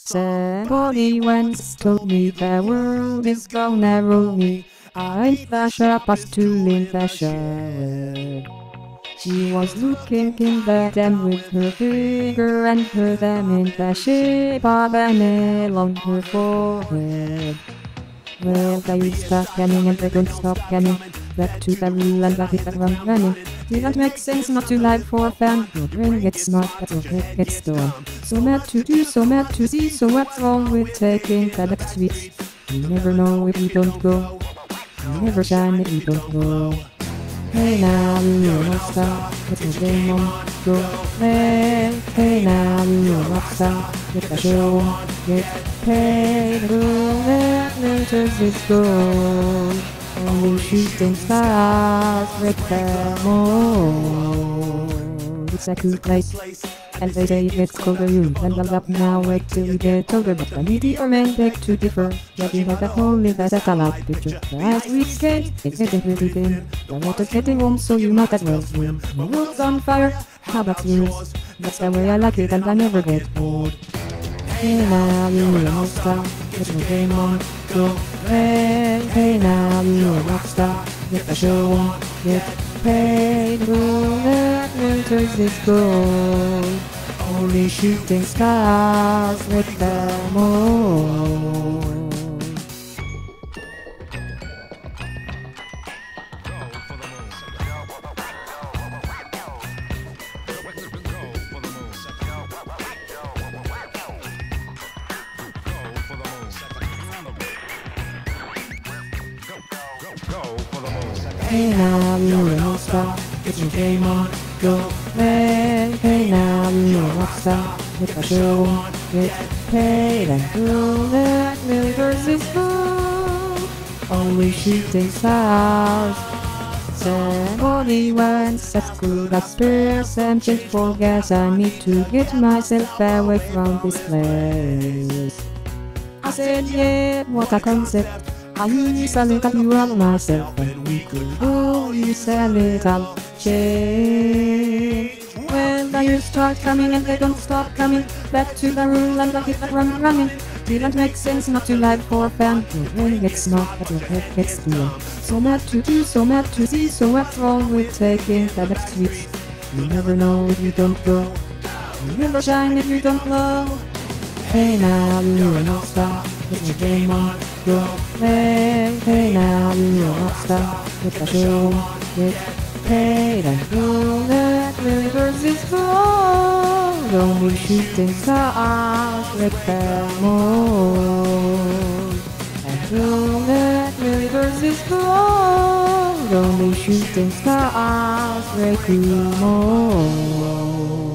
Somebody once told me the world is gonna me. I'm the sharpest tool in the shed. She was looking in the dam with her finger and her thumb in the shape of an L on her forehead. Well, they stop canning and they don't stop canning. Back to the rule and back it run running. Didn't make sense not to live for fun. Your brain gets smart, but your head gets dumb. So mad to do, so mad to see. So what's wrong with taking next sweets? You never know if you don't go. You never shine if you don't go. Hey now, you're a rock star. Put your game on, go play. Hey now, you're a rock star. Get the show on, get paid. Who that enters this gold? Only shooting stars break the mold. It's a cool place. And they say it gets colder, you can build up now, wait till you get older. But the meteor men beg to differ. Yeah, we have that only the satellite picture. As we skate, it's getting pretty thin. The water's getting warm, so you might as well swim. The world's on fire, how about you? That's the way I like it, and I never get bored. Hey now, you're a rock star. Get your game on, go play. Hey now, you're a rock star. Get the show on, get paid. That enters this gold? Only shooting stars with the mold. Hey now, you're a rock star. Get your game on, go play. Hey now, you're a rock star. Get the show on, get paid. And who that really versus gold? Only shooting stars. Somebody once at school got spares and just for gas. I need to get myself away from this place. I said, yeah, what a concept. I use a little you on myself and we could all use a little change. When the years start coming and they don't stop coming, back to the rule and the hit that run running. Didn't make sense not to live for fun. Brain gets smart, but your head gets. So mad to do, so mad to see, so what's wrong with taking the next tweets? You never know if you don't go. You never shine if you don't glow. Hey now, you're a rock Get your game on, go play. Hey now, a rock star. Get the show on, get paid. And who that really versus gold? Only shooting stars break the mold. And who that really versus gold? Only shooting stars break the mold.